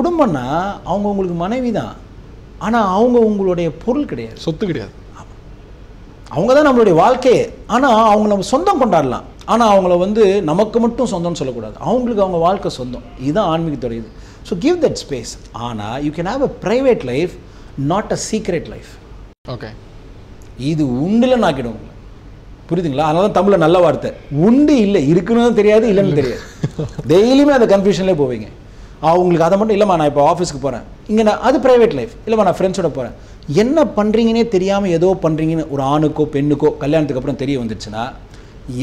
குடும்பம்னா அவங்க உங்களுக்கு மனைவி தான் ஆனால் அவங்க உங்களுடைய பொருள் கிடையாது. சொத்து கிடையாது. அவங்க தான் நம்மளுடைய வாழ்க்கையே. ஆனால் அவங்க நம்ம சொந்தம் கொண்டாடலாம். ஆனால் அவங்கள வந்து நமக்கு மட்டும் சொந்தம்னு சொல்லக்கூடாது. அவங்களுக்கு அவங்க வாழ்க்கை சொந்தம். இதுதான் ஆன்மீகத்தோட இது. ஸோ கிவ் தட் ஸ்பேஸ் ஆனால் you can have a private life not a secret life okay இது உண்டுல நாக்கிடும் உங்களை. புரியுதுங்களா? அதனால தான் தமிழில் நல்ல வார்த்தை. உண்டு இல்லை இருக்குன்னு தெரியாது இல்லைன்னு தெரியாது. டெய்லியுமே அந்த கன்ஃபியூஷன்லேயே போவீங்க. ஆ உங்களுக்கு அதை மட்டும் இல்லைம்மா நான் இப்போ ஆஃபீஸ்க்கு போகிறேன் இங்கே நான் அது ப்ரைவேட் லைஃப் இல்லைம்மா நான் ஃப்ரெண்ட்ஸோட போகிறேன் என்ன பண்ணுறீங்கன்னே தெரியாமல் ஏதோ பண்ணுறீங்கன்னு ஒரு ஆணுக்கோ பெண்ணுக்கோ கல்யாணத்துக்கு அப்புறம் தெரிய வந்துச்சுன்னா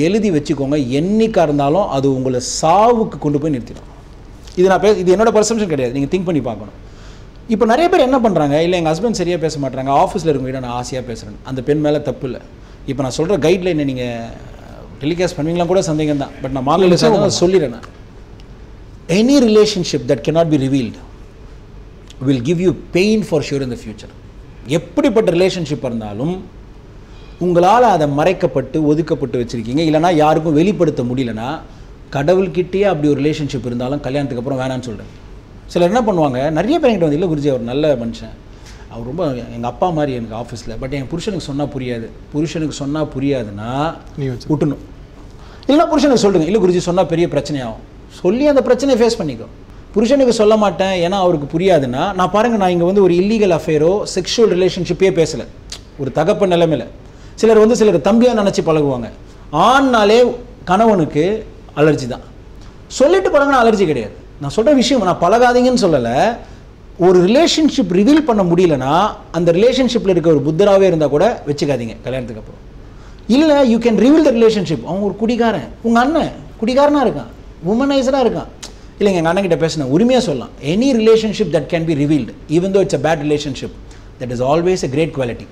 எழுதி வச்சுக்கோங்க. என்னைக்கா இருந்தாலும் அது உங்களை சாவுக்கு கொண்டு போய் நிறுத்திடும். இது நான் பே இது என்னோட பர்செப்ஷன் கிடையாது. நீங்கள் திங்க் பண்ணி பார்க்கணும். இப்போ நிறைய பேர் என்ன பண்ணுறாங்க இல்லை எங்கள் ஹஸ்பண்ட் சரியாக பேச மாட்டாங்க ஆஃபீஸில் இருக்கவங்க நான் ஆசையாக பேசுகிறேன் அந்த பெண் மேலே தப்பு இல்லை. இப்போ நான் சொல்கிற கைட்லைனை நீங்கள் டெலிகாஸ்ட் பண்ணுவீங்களா கூட சந்தேகம் தான் பட் நான் மாநில சொல்லிடுறேன் நான். Any relationship that cannot be revealed will give you pain for sure in the future. எப்படிப்பட்ட ரிலேஷன்ஷிப் இருந்தாலும் உங்களால் அதை மறைக்கப்பட்டு ஒதுக்கப்பட்டு வச்சுருக்கீங்க. இல்லைனா யாருக்கும் வெளிப்படுத்த முடியலனா கடவுள்கிட்டயே அப்படி ஒரு ரிலேஷன்ஷிப் இருந்தாலும் கல்யாணத்துக்கு அப்புறம் வேணான்னு சொல்கிறேன் சிலர் என்ன பண்ணுவாங்க நிறைய பேர் என்கிட்ட வந்து இல்லை குருஜி அவர் நல்ல மனுஷன். அவர் ரொம்ப எங்கள் அப்பா மாதிரி எனக்கு ஆஃபீஸில் பட் என் புருஷனுக்கு சொன்னால் புரியாது. புருஷனுக்கு சொன்னால் புரியாதுன்னா நீ விட்டுணும் இல்லைன்னா புருஷனுக்கு சொல்லுங்க இல்லை குருஜி சொன்னால் பெரிய பிரச்சனையாகும். சொல்லி அந்த பிரச்சனையை ஃபேஸ் பண்ணிக்கோ. புருஷனுக்கு சொல்ல மாட்டேன் ஏன்னா அவருக்கு புரியாதுன்னா நான் பாருங்கள் நான் இங்கே வந்து ஒரு இல்லீகல் அஃபேரோ செக்ஷுவல் ரிலேஷன்ஷிப்பே பேசலை. ஒரு தகப்ப நிலைமையில். சிலர் வந்து சிலர் தம்பியாக நினச்சி பழகுவாங்க. ஆண்னாலே கணவனுக்கு அலர்ஜி தான். சொல்லிட்டு பழகினா அலர்ஜி கிடையாது. நான் சொல்கிற விஷயம் நான் பழகாதீங்கன்னு சொல்லலை. ஒரு ரிலேஷன்ஷிப் ரிவீல் பண்ண முடியலனா அந்த ரிலேஷன்ஷிப்பில் இருக்க ஒரு புத்தராகவே இருந்தால் கூட வச்சுக்காதீங்க கல்யாணத்துக்கு அப்புறம். இல்லை you can reveal the relationship அவன் ஒரு குடிகாரன். உங்கள் அண்ணன் குடிகாரனாக இருக்கான். உமனைசராக இருக்கான். இல்லைங்க எங்கள் அண்ணன் கிட்ட பேசினேன் உரிமையாக சொல்லலாம். Any relationship that can be revealed even though it's a bad relationship that is always a great quality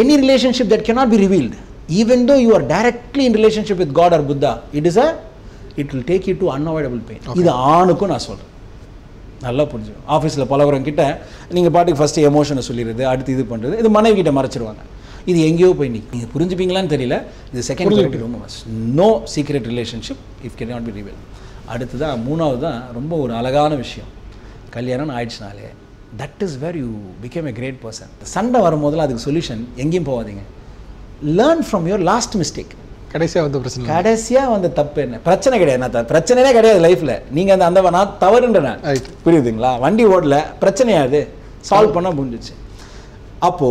any relationship that cannot be revealed even though you are directly in relationship with god or buddha it is a it will take you to unavoidable pain. இது ஆணுக்கும் நான் சொல்கிறேன் நல்லா புரிஞ்சுக்கணும் ஆஃபீஸில் பழகுறவங்க கிட்ட நீங்கள் பாட்டுக்கு ஃபஸ்ட்டு எமோஷனை சொல்லிடுறது அடுத்து இது பண்ணுறது இது மனைவி கிட்ட மறைச்சிருவாங்க. இது எங்கேயோ போய் நிற்கும் நீங்கள் புரிஞ்சுப்பீங்களான்னு தெரியல. இது செகண்ட் ரொம்ப no secret relationship if can not be reveal அடுத்து தான் மூணாவது தான் ரொம்ப ஒரு அழகான விஷயம். கல்யாணம் ஆயிடுச்சுனாலே that is where you become a great person சண்டை வரும்போதெல்லாம் அதுக்கு சொல்யூஷன் எங்கேயும் போகாதீங்க. Learn from your last mistake கடைசியாக வந்த பிரச்சனை. கடைசியா வந்த தப்பு என்ன? பிரச்சனை கிடையாது. நான் பிரச்சனையே கிடையாது லைஃப்ல நீங்க அந்த அந்த நான் தவறுன்ற நான். Right. புரியுதுங்களா? வண்டி ஓடல பிரச்சனையா அது சால்வ் பண்ண முடிஞ்சிச்சு. அப்போ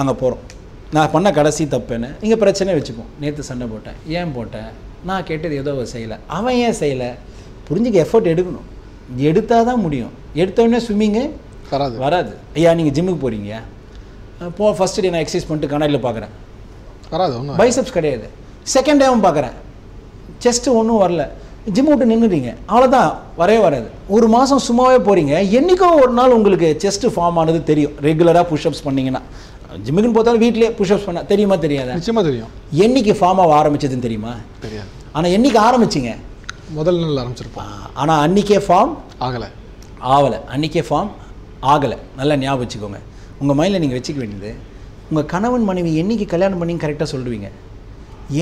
அங்க போறோம். நான் பண்ண கடைசி தப்பு என்ன நீங்க பிரச்சனை வச்சுப்போம். நேத்து சண்டை போட்டேன். ஏன் போட்டேன்? நான் கேட்டது ஏதோ செய்யல அவன் ஏன் செய்யல புரிஞ்சுக்க எஃபர்ட் எடுக்கணும். எடுத்தாதான் தான் முடியும். எடுத்த உடனே ஸ்விம்மிங்கு வராது. வராது. ஐயா நீங்க ஜிம்முக்கு போறீங்க. போ ஃபர்ஸ்ட் டே நான் எக்ஸசைஸ் பண்ணிட்டு கண்ணாடியில் பார்க்குறேன் வராது ஒன்றும் பைசப்ஸ் கிடையாது. செகண்ட் டேவும் பார்க்குறேன் செஸ்ட்டு ஒன்றும் வரல. ஜிம் விட்டு நின்றுறீங்க அவ்வளோதான் வரவே வராது. ஒரு மாதம் சும்மாவே போகிறீங்க என்றைக்கோ ஒரு நாள் உங்களுக்கு செஸ்ட் ஃபார்ம் ஆனது தெரியும். ரெகுலராக புஷ்அப்ஸ் பண்ணீங்கன்னா. ஜிம்முக்குன்னு பார்த்தாலும் வீட்டிலே புஷ்அப்ஸ் பண்ண தெரியுமா தெரியாதா? நிச்சயமாக தெரியும். என்னைக்கு ஃபார்ம் ஆக ஆரம்பிச்சதுன்னு தெரியுமா? தெரியாது. ஆனால் என்னைக்கு ஆரம்பிச்சிங்க? முதல் நாள் ஆரம்பிச்சிருப்போம். ஆனால் அன்றைக்கே ஃபார்ம் ஆகலை. ஆகலை. அன்றைக்கே ஃபார்ம் ஆகலை. நல்லா ஞாபகம் வச்சுக்கோங்க. உங்கள் மைண்டில் நீங்கள் வச்சுக்க வேண்டியது உங்கள் கணவன் மனைவி என்னைக்கு கல்யாணம் பண்ணி கரெக்டாக சொல்லுவீங்க.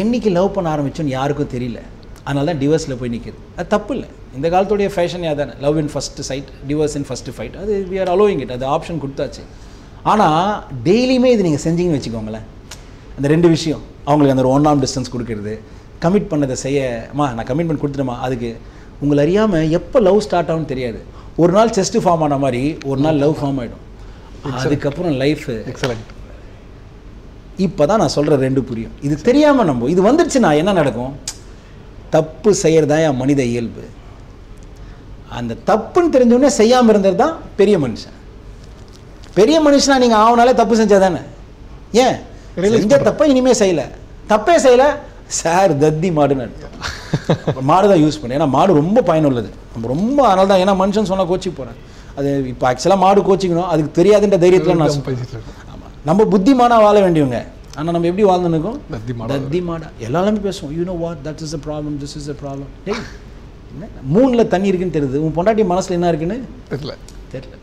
என்னைக்கு லவ் பண்ண ஆரம்பிச்சோன்னு யாருக்கும் தெரியல. அதனால தான் டிவோர்ஸில் போய் நிற்கிது அது தப்பு இல்லை. இந்த காலத்துடைய ஃபேஷன் அதானே. Love in first sight divorce in first fight அது வி ஆர் அலோவிங் இட் அது ஆப்ஷன் கொடுத்தாச்சு. ஆனால் டெய்லியுமே இது நீங்கள் செஞ்சீங்கன்னு வச்சுக்கோங்களேன். அந்த ரெண்டு விஷயம். அவங்களுக்கு அந்த ஒரு ஒன் ஆம் டிஸ்டன்ஸ் கொடுக்கறது. கமிட் பண்ணதை செய்யமா நான் கமிட்மெண்ட் கொடுத்துட்டேமா அதுக்கு. உங்களை அறியாமல் எப்போ லவ் ஸ்டார்ட் ஆகும்னு தெரியாது. ஒரு நாள் செஸ்ட் ஃபார்ம் ஆன மாதிரி ஒரு நாள் லவ் ஃபார்ம் ஆகிடும் அதுக்கப்புறம் லைஃப் எக்ஸலண்ட் இப்போ தான் நான் சொல்கிற ரெண்டு புரியும். இது தெரியாமல் நம்ம இது வந்துருச்சுன்னா என்ன நடக்கும்? தப்பு செய்கிறது தான் என் மனித இயல்பு. அந்த தப்புன்னு தெரிஞ்சோடனே செய்யாமல் இருந்தது தான் பெரிய மனுஷன். பெரிய மனுஷனா நீங்கள் ஆவனாலே தப்பு செஞ்சா தானே ஏன் செஞ்ச தப்பை இனிமே செய்யல. தப்பே செய்யல. சார் தத்தி மாடுன்னு அர்த்தம். மாடு தான் யூஸ் பண்ணு ஏன்னா மாடு ரொம்ப பயனுள்ளது. நம்ம ரொம்ப அதனால தான் ஏன்னா மனுஷன் சொன்னால் கோச்சி போகிறேன் அது இப்போ ஆக்சுவலாக மாடு கோச்சிக்கணும். அதுக்கு தெரியாதுன்ற தைரியத்தில் நான் ஆமாம் நம்ம புத்திமானா வாழ வேண்டியவங்க. ஆனால் நம்ம எப்படி வாழ்ந்து இருக்கோம்? தத்தி மாடா. எல்லாருமே பேசுவோம். You know what that is a problem this is a problem என்ன? மூணில் தண்ணி இருக்குன்னு தெரியுது. உன் பொண்டாட்டி மனசில் என்ன இருக்குன்னு? தெரியல. தெரியல.